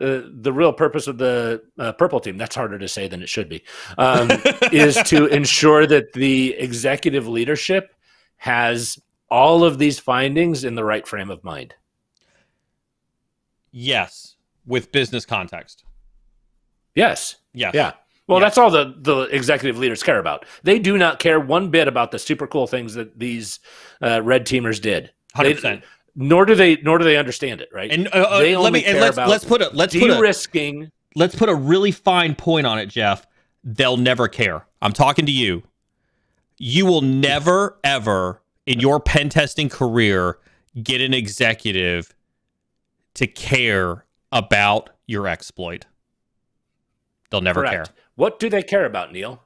uh, the real purpose of the uh, purple team that's harder to say than it should be um, is to ensure that the executive leadership has all of these findings in the right frame of mind yes with business context yes yes yeah well, that's all the, the executive leaders care about. They do not care one bit about the super cool things that these uh, red teamers did. Hundred percent. Nor do they nor do they understand it, right? And uh, uh they let me and let's let's put a let's put a risking. Let's put a really fine point on it, Jeff. They'll never care. I'm talking to you. You will never ever in your pen testing career get an executive to care about your exploit. They'll never Correct. care. What do they care about, Neil?